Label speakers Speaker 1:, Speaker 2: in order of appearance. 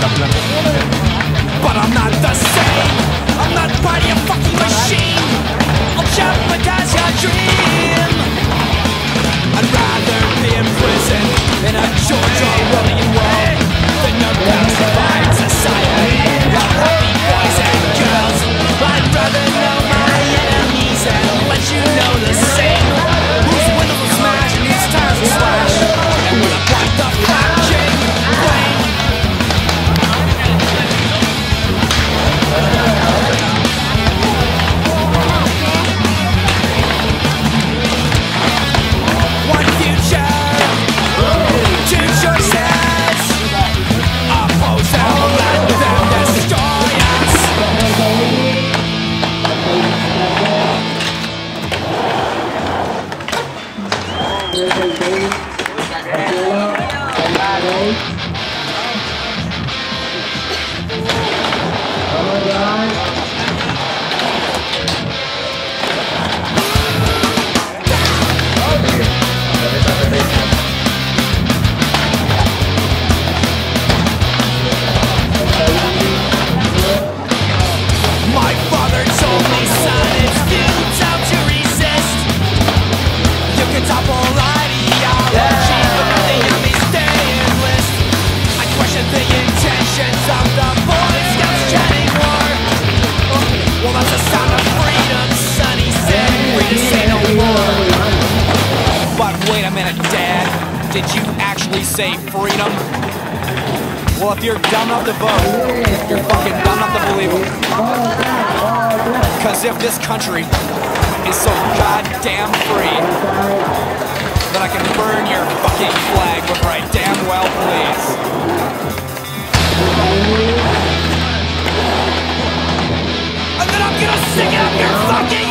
Speaker 1: But I'm not the same. I'm not part of your fucking machine. I'll jeopardize your dreams. actually say freedom? Well, if you're dumb enough to vote, you're fucking dumb enough to believe it. Because if this country is so goddamn free, then I can burn your fucking flag with my damn well please. And then I'm gonna stick it up your fucking